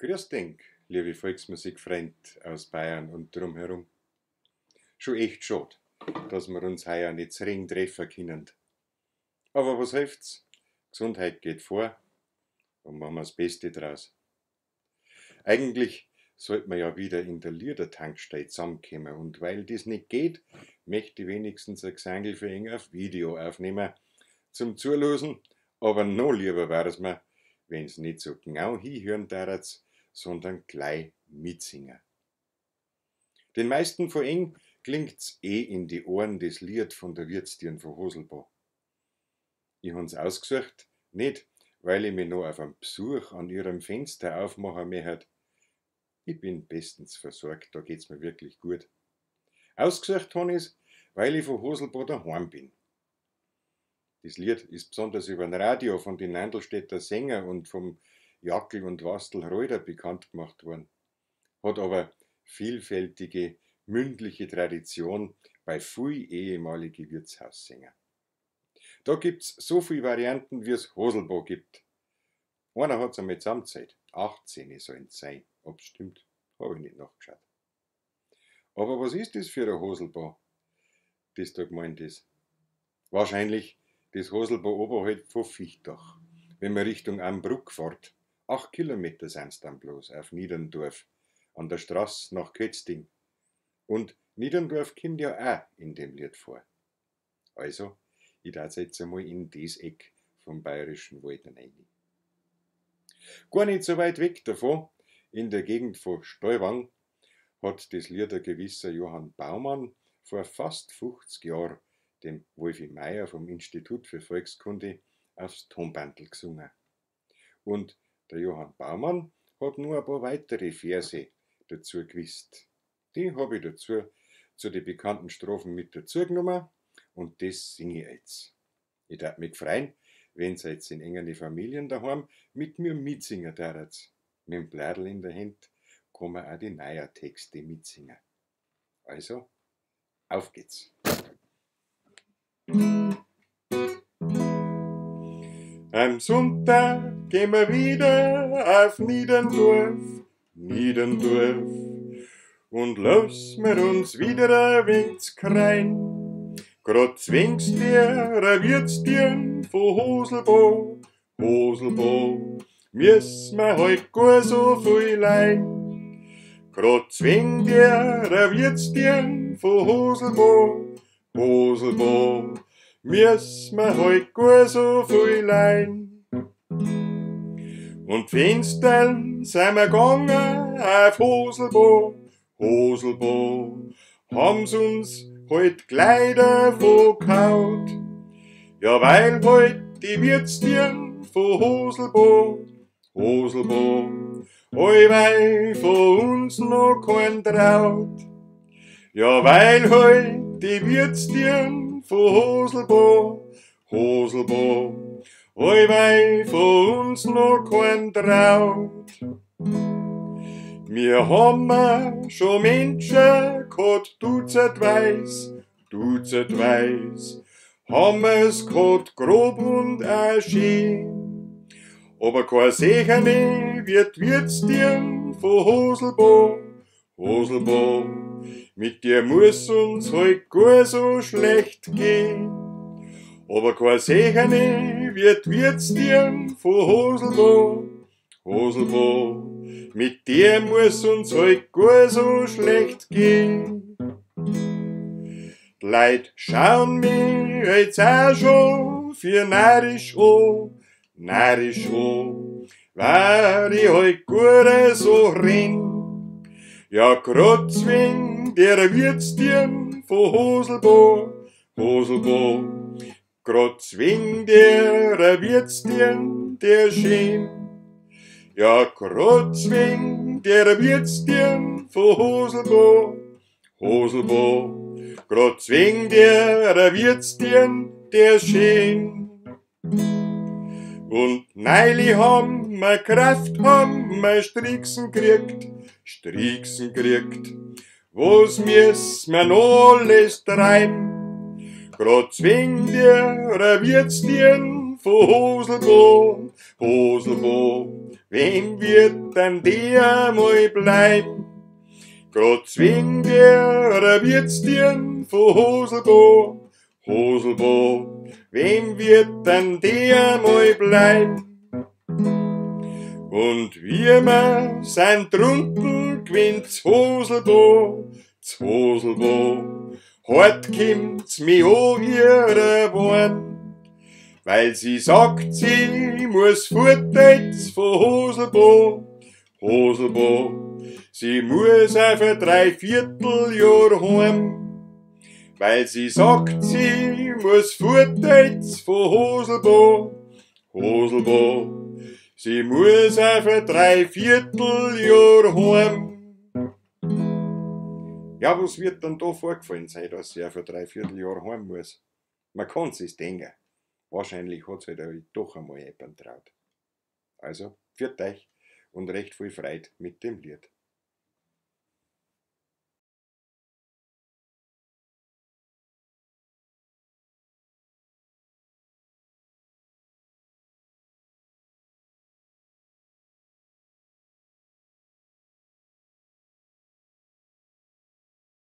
Grüß denk, liebe Volksmusikfreund aus Bayern und drumherum. Schon echt schade, dass wir uns heuer nicht zu ring treffen können. Aber was hilft's? Gesundheit geht vor und machen wir das Beste draus. Eigentlich sollte man ja wieder in der Liedertankstelle zusammenkommen und weil das nicht geht, möchte ich wenigstens ein Gesangel für ihn auf Video aufnehmen zum Zulosen, aber noch lieber wär's mir, wenn's nicht so genau hinhören darf's, sondern gleich mitsingen. Den meisten von eng klingt's eh in die Ohren das Lied von der Wirtstirn von Hoselbach. Ich hab's ausgesucht, nicht, weil ich mich noch auf einen Besuch an ihrem Fenster aufmachen möchte. Ich bin bestens versorgt, da geht's mir wirklich gut. Ausgesucht han ich's, weil ich von Hoselbach daheim bin. Das Lied ist besonders über ein Radio von den Nandelstädter Sänger und vom Jackel und Wastel Reuter bekannt gemacht worden, hat aber vielfältige mündliche Tradition bei viel ehemalige Wirtshaussänger. Da gibt's so viele Varianten, wie es Hoselbo gibt. Einer hat's einmal zusammenzählt. 18 sollen es sein. Ob stimmt, habe ich nicht nachgeschaut. Aber was ist das für ein Hoselbo, das da gemeint ist? Wahrscheinlich das Hoselbo oberhalb von Fichtach, wenn man Richtung Ambruck fährt. Acht Kilometer sind's dann bloß auf Niederndorf, an der Straße nach Kötzding. Und Niederndorf kommt ja auch in dem Lied vor. Also, ich darf jetzt einmal in das Eck vom bayerischen Wald rein. Gar nicht so weit weg davon, in der Gegend von Steuwang, hat das Lied ein gewisser Johann Baumann vor fast 50 Jahren dem Wolfi Meier vom Institut für Volkskunde aufs Tonbandel gesungen. Und der Johann Baumann hat nur ein paar weitere Verse dazu gewusst. Die habe ich dazu zu den bekannten Strophen mit dazu genommen und das singe ich jetzt. Ich darf mich freuen, wenn ihr jetzt in engen Familien daheim mit mir mitsingen darf. Mit dem Bladel in der Hand kann man auch die neuen Texte mitsingen. Also, auf geht's. Am Sonntag gehen wir wieder auf Niedendorf, Niedendorf, und los wir uns wieder ein wenig krein. Grad zwingst dir, ein Wirtstirn von Hoselbo, Hoselbo, müssen wir heut gar so viel lein. Grad zwing dir, ein Wirtstirn von Hoselbo, Hoselbo, müssen wir heut gar so viel lein. Und finstern sind wir gegangen auf Hoselbo, Hoselbo, haben's uns heut Kleider verkaut. Ja, weil heut die Wirtstirn von Hoselbo, Hoselbo, allweil von uns noch kein traut. Ja, weil heut die Wirtstirn von Hoselbo, Hoselbo, allweil von uns noch kein traut. Wir haben schon Menschen gehabt, Dutzend weiß, Dutzend weiß, haben es gehabt, grob und auch schön. Aber kein Secherne wird Wirtstirn von Hoselbo, Hoselbo, mit dir muss uns heut gar so schlecht gehen. Aber kein Secherne wird Wirtstirn von Hoselbo, Hoselbo, mit dir muss uns heut gar so schlecht gehen. Die Leute schauen mich jetzt auch schon für narisch an, narisch an, weil ich heut gut so renn. Ja, grad zwing der Wirtstirn von Hoselbo, Hoselbo, grad zwing der Wirtstirn der Schien. Ja, grad zwing der Wirtstirn von Hoselbo, Hoselbo, grad zwing der Wirtstirn der Schien. Und neili haben wir Kraft, haben wir Stricksen kriegt, Stricksen kriegt. Was müssen wir noch alles treiben? Grad zwing der Wirtstirn von Hoselbo, Hoselbo, wem wird dann der mal bleiben? Grad zwing dir, oder wird's dir von Hoselbo, Hoselbo, wem wird dann der mal bleiben? Und wir ma sind drunten gewinnt's Hoselbo, Hoselbo, hart kommt's mi an ihre Wort, weil sie sagt, sie muss fort jetzt von Hoselbo, Hoselbo, sie muss auf ein Dreivierteljahr heim, weil sie sagt, sie muss jetzt von Hoselbo, Hoselbo, Sie muss auf ein Dreivierteljahr heim. Ja, was wird dann da vorgefallen sein, dass sie auf ein Dreivierteljahr heim muss? Man kann sich's denken. Wahrscheinlich hat's halt auch doch einmal jemand traut. Also, für euch und recht viel Freude mit dem Lied.